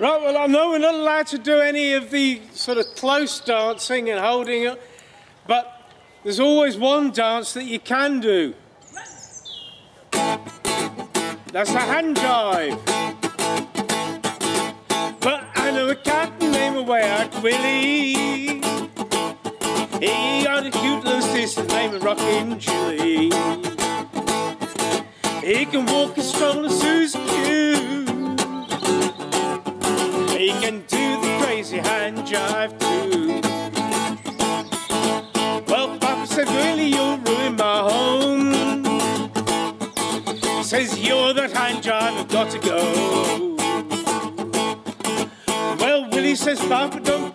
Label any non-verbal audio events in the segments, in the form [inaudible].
Right, well, I know we're not allowed to do any of the sort of close dancing and holding it, but there's always one dance that you can do. That's the hand jive. But I know a cat named Way Out Willie. He got a cute little sister named Rockin' Julie. He can walk and stroll as Susie Q. Can do the crazy hand jive too. Well, Papa said, really, you'll ruin my home. Says, you're that hand jive, I've got to go. Well, Willie says, Papa, don't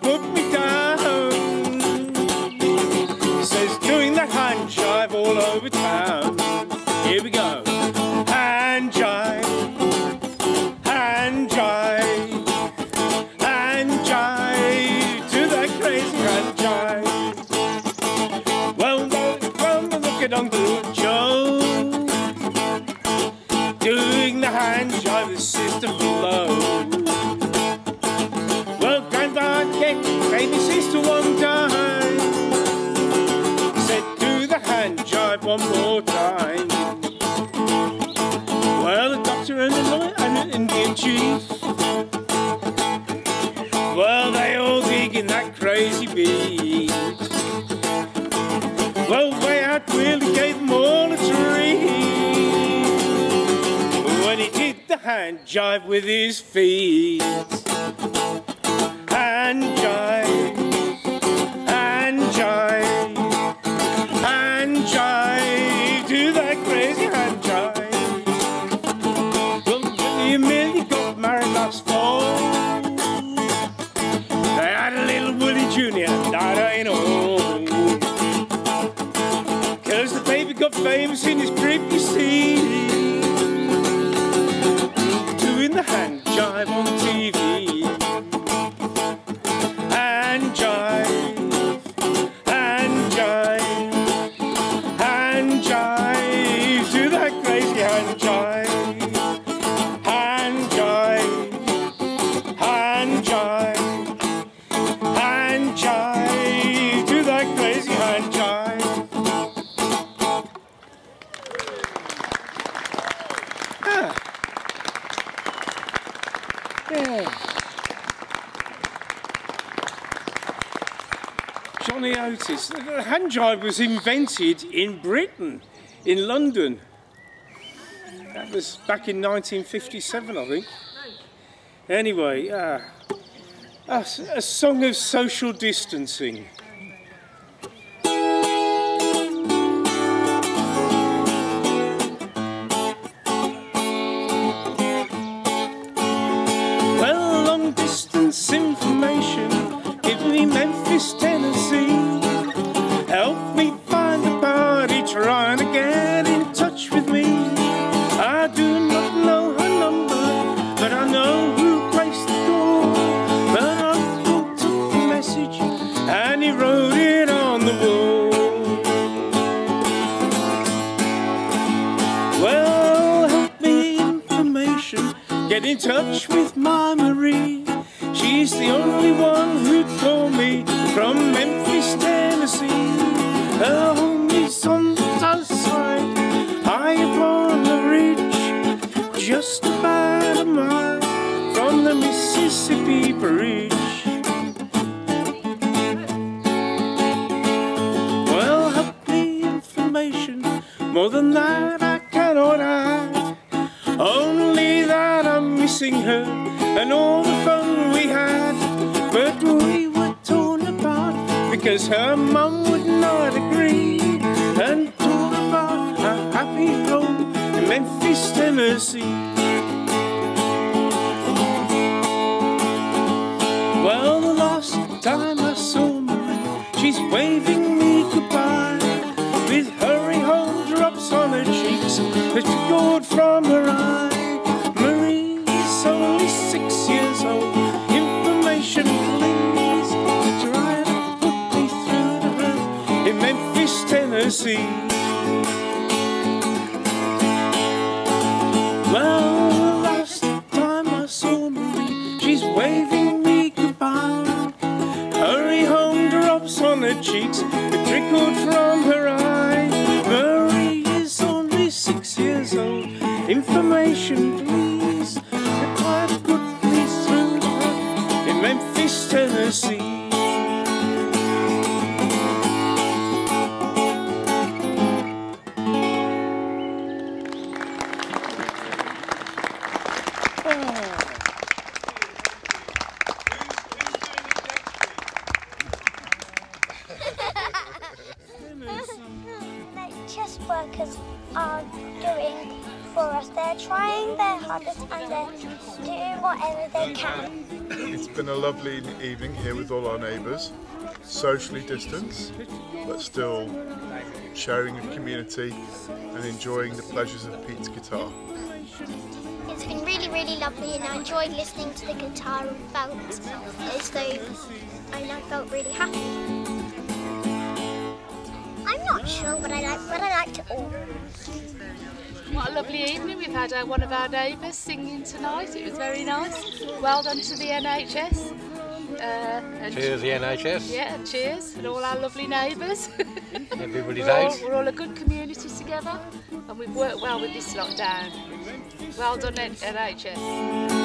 the jive with his feet. Hand Otis. The hand jive was invented in Britain, in London. That was back in 1957, I think. Anyway, uh, a, a song of social distancing. Well, long distance information, Memphis, with my Marie. She's the only one who told me from Memphis, Tennessee. Her home is on the side, high upon the ridge, just about a mile from the Mississippi Bridge. Well, help me information. More than that, that her and all the fun we had. But we were torn apart because her mum would not agree. And torn apart a happy home in Memphis, Tennessee. Well, the last time I saw Marie, she's waving me goodbye. With hurry home drops on her cheeks, the gold from her eye. Tennessee. Well, the last time I saw Marie, she's waving me goodbye. Hurry home drops on her cheeks, it trickled from her eye. Marie is only six years old, information workers are doing for us. They're trying their hardest and they're doing whatever they can. It's been a lovely evening here with all our neighbours, socially distanced, but still sharing a community and enjoying the pleasures of Pete's guitar. It's been really, really lovely and I enjoyed listening to the guitar and felt as though and I felt really happy. I'm sure what I like, but I liked it all. What a lovely evening. We've had uh, one of our neighbours singing tonight. It was very nice. Well done to the NHS. Uh, Cheers, the NHS. Yeah, cheers. And all our lovely neighbours. [laughs] Everybody's we're, all, out. we're all a good community together and we've worked well with this lockdown. Well done, NHS.